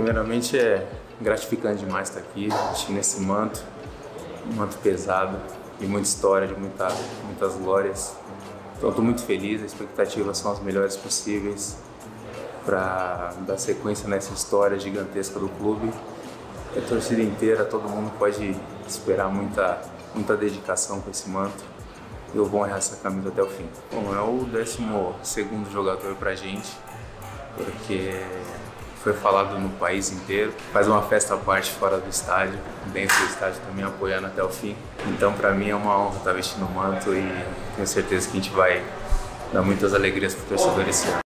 Primeiramente é gratificante demais estar aqui, nesse manto, um manto pesado, de muita história, de muita, muitas glórias. Então estou muito feliz, as expectativas são as melhores possíveis para dar sequência nessa história gigantesca do clube. A torcida inteira, todo mundo pode esperar muita, muita dedicação com esse manto. Eu vou honrar essa camisa até o fim. Bom, é o 12 segundo jogador para gente, porque foi falado no país inteiro. Faz uma festa à parte fora do estádio, dentro do estádio também apoiando até o fim. Então, para mim é uma honra estar vestindo o manto e tenho certeza que a gente vai dar muitas alegrias para o torcedor esse ano.